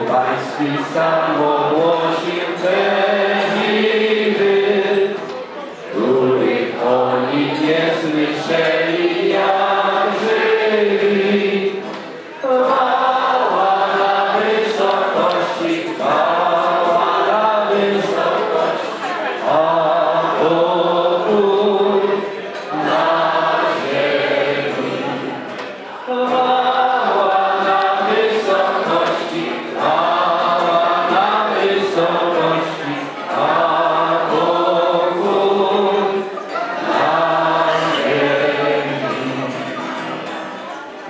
Anioł Pański sam ogłosił te dziwy,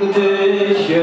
gdy się